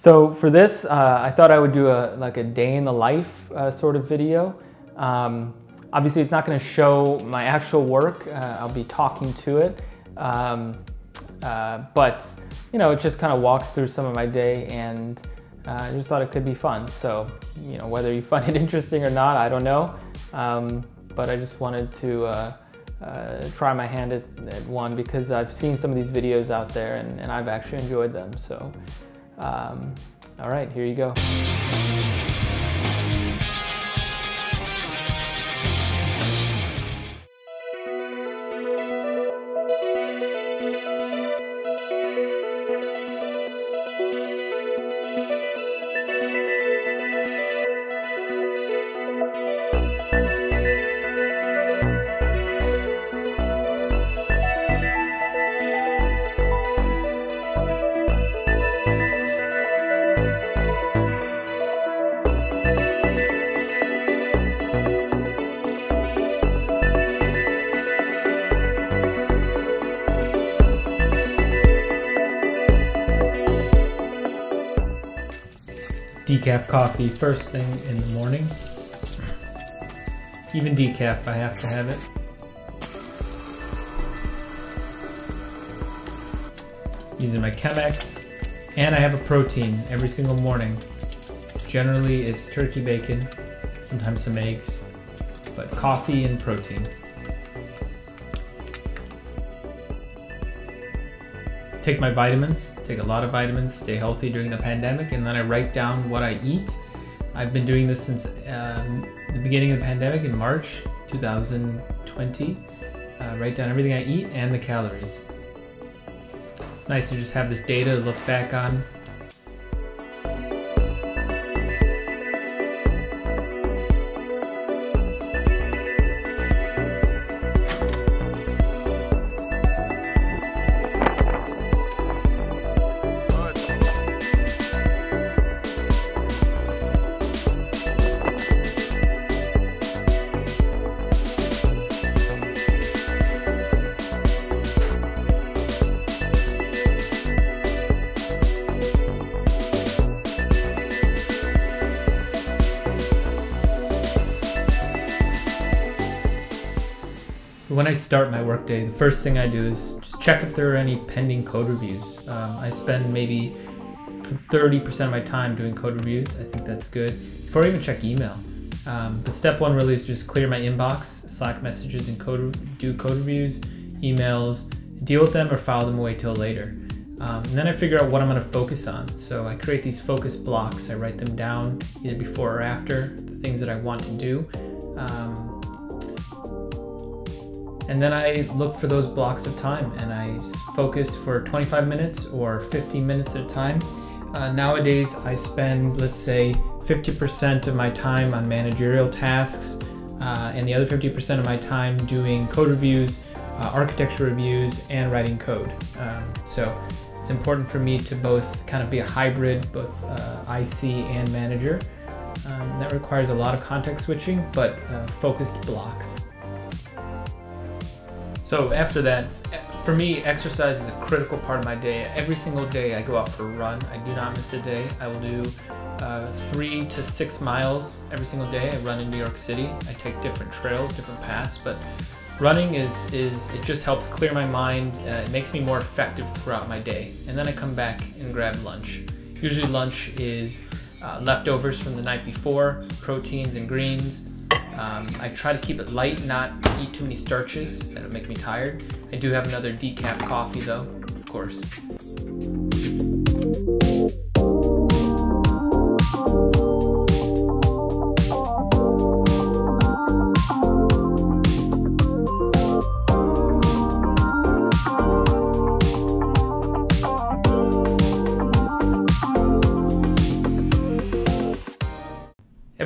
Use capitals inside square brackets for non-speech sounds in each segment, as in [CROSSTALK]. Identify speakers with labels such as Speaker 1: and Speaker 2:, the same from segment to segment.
Speaker 1: So for this, uh, I thought I would do a like a day in the life uh, sort of video. Um, obviously, it's not going to show my actual work. Uh, I'll be talking to it, um, uh, but you know, it just kind of walks through some of my day, and uh, I just thought it could be fun. So you know, whether you [LAUGHS] find it interesting or not, I don't know. Um, but I just wanted to uh, try my hand at, at, one because I've seen some of these videos out there, and, and I've actually enjoyed them. So. Um, all right, here you go. Decaf coffee first thing in the morning. Even decaf, I have to have it. Using my Chemex, and I have a protein every single morning. Generally, it's turkey bacon, sometimes some eggs, but coffee and protein. Take my vitamins, take a lot of vitamins, stay healthy during the pandemic, and then I write down what I eat. I've been doing this since um, the beginning of the pandemic in March 2020. Uh, write down everything I eat and the calories. It's nice to just have this data to look back on When I start my workday, the first thing I do is just check if there are any pending code reviews. Um, I spend maybe 30% of my time doing code reviews. I think that's good. Before I even check email. Um, the step one really is just clear my inbox, Slack messages, and code do code reviews, emails, deal with them or file them away till later. Um, and then I figure out what I'm going to focus on. So I create these focus blocks. I write them down either before or after the things that I want to do. Um, and then I look for those blocks of time and I focus for 25 minutes or 15 minutes at a time. Uh, nowadays, I spend, let's say, 50% of my time on managerial tasks uh, and the other 50% of my time doing code reviews, uh, architecture reviews, and writing code. Um, so it's important for me to both kind of be a hybrid, both uh, IC and manager. Um, that requires a lot of context switching, but uh, focused blocks. So after that, for me, exercise is a critical part of my day. Every single day I go out for a run. I do not miss a day. I will do uh, three to six miles every single day. I run in New York City. I take different trails, different paths, but running is, is it just helps clear my mind. Uh, it makes me more effective throughout my day. And then I come back and grab lunch. Usually lunch is uh, leftovers from the night before, proteins and greens, um, I try to keep it light, not eat too many starches. That'll make me tired. I do have another decaf coffee though, of course.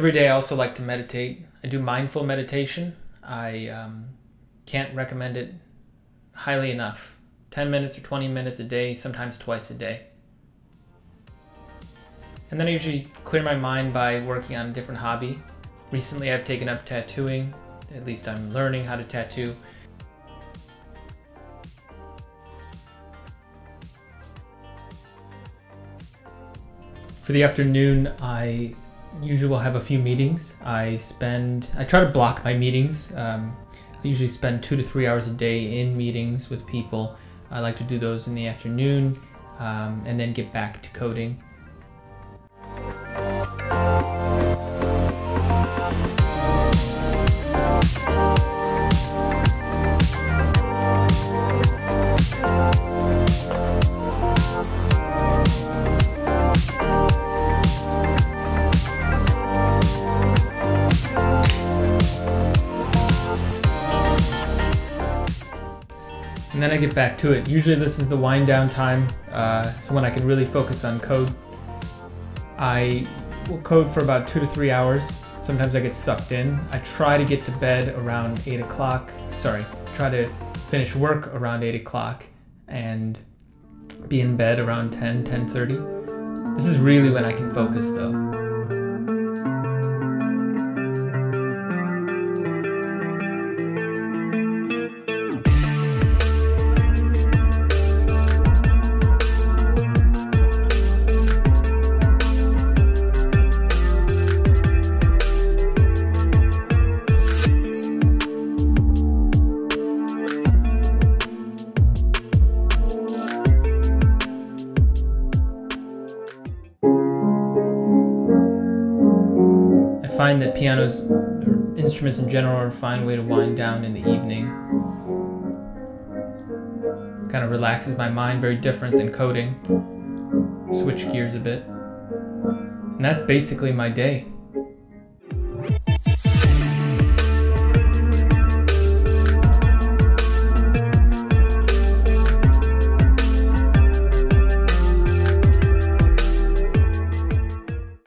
Speaker 1: Every day I also like to meditate. I do mindful meditation. I um, can't recommend it highly enough. 10 minutes or 20 minutes a day, sometimes twice a day. And then I usually clear my mind by working on a different hobby. Recently I've taken up tattooing, at least I'm learning how to tattoo. For the afternoon, I usually will have a few meetings. I spend, I try to block my meetings. Um, I usually spend two to three hours a day in meetings with people. I like to do those in the afternoon um, and then get back to coding. Then I get back to it. Usually this is the wind down time, uh, so when I can really focus on code. I will code for about two to three hours. Sometimes I get sucked in. I try to get to bed around eight o'clock. Sorry, try to finish work around eight o'clock and be in bed around 10, 10.30. This is really when I can focus though. Find that pianos, or instruments in general, are a fine way to wind down in the evening. Kind of relaxes my mind, very different than coding. Switch gears a bit. And that's basically my day.